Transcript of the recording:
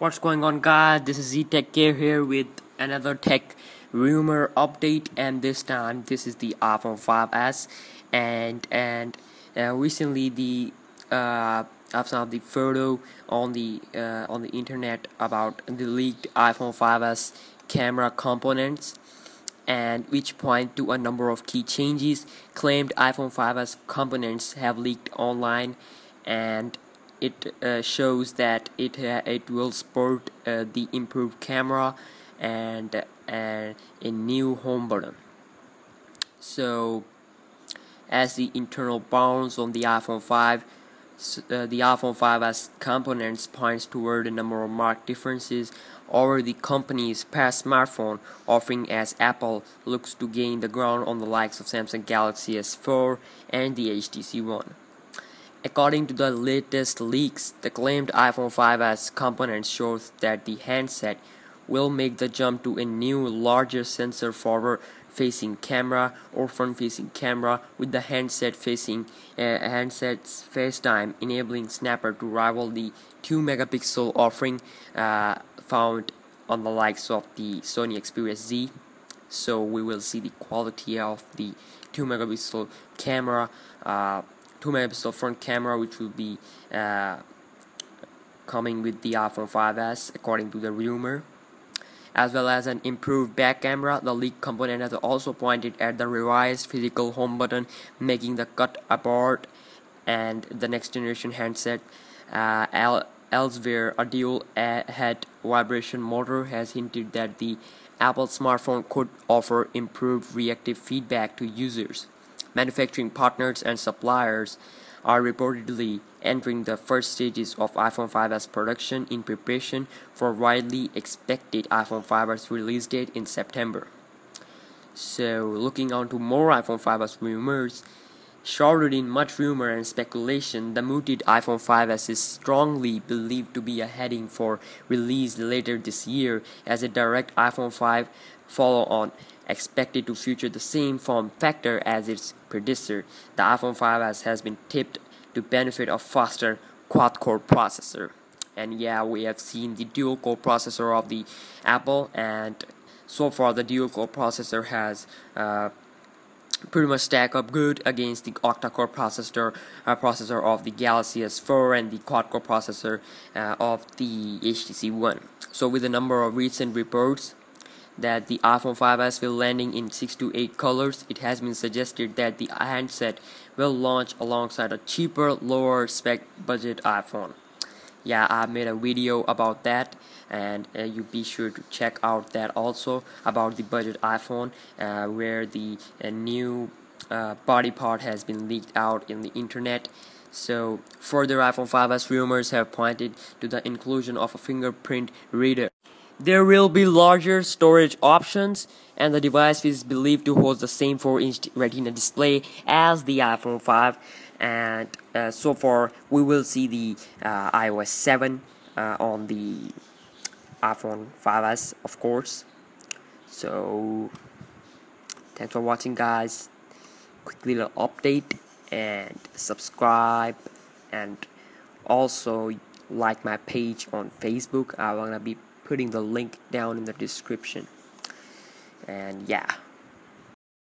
What's going on, guys? This is XeeTech Care here with another tech rumor update, and this time this is the iPhone 5s, and and uh, recently the uh, I've found the photo on the uh, on the internet about the leaked iPhone 5s camera components and which point to a number of key changes claimed iPhone 5s components have leaked online and it uh, shows that it uh, it will support uh, the improved camera and uh, a new home button so as the internal bounds on the iPhone 5 uh, the iPhone 5s components points toward a number of marked differences over the company's past smartphone offering as Apple looks to gain the ground on the likes of Samsung Galaxy S4 and the HTC One. According to the latest leaks, the claimed iPhone 5s components shows that the handset will make the jump to a new larger sensor forward facing camera or front facing camera with the handset facing uh, handset's FaceTime enabling Snapper to rival the 2 megapixel offering uh, found on the likes of the Sony Xperia Z. So we will see the quality of the 2 megapixel camera uh, 2 megapixel front camera which will be uh, coming with the iPhone 5s according to the rumor as well as an improved back camera. The leak component has also pointed at the revised physical home button making the cut apart and the next generation handset uh, elsewhere a dual head vibration motor has hinted that the Apple smartphone could offer improved reactive feedback to users manufacturing partners and suppliers are reportedly entering the first stages of iPhone 5s production in preparation for widely expected iPhone 5s release date in September. So, looking on to more iPhone 5s rumors, shrouded in much rumor and speculation, the mooted iPhone 5s is strongly believed to be a heading for release later this year as a direct iPhone 5 follow on expected to feature the same form factor as its predecessor. The iPhone 5s has been tipped to benefit a faster quad-core processor. And yeah, we have seen the dual-core processor of the Apple, and so far the dual-core processor has uh, pretty much stack up good against the octa-core processor uh, processor of the Galaxy S4 and the quad-core processor uh, of the HTC One. So with a number of recent reports that the iPhone 5s will landing in 6 to 8 colors, it has been suggested that the handset will launch alongside a cheaper, lower spec budget iPhone. Yeah, I made a video about that, and uh, you be sure to check out that also about the budget iPhone, uh, where the uh, new uh, body part has been leaked out in the internet. So, further iPhone 5s rumors have pointed to the inclusion of a fingerprint reader. There will be larger storage options and the device is believed to host the same 4-inch retina display as the iPhone 5 and uh, so far we will see the uh, iOS 7 uh, on the iPhone 5s of course. So thanks for watching guys. Quick little update and subscribe and also like my page on Facebook. I'm gonna be putting the link down in the description. And yeah.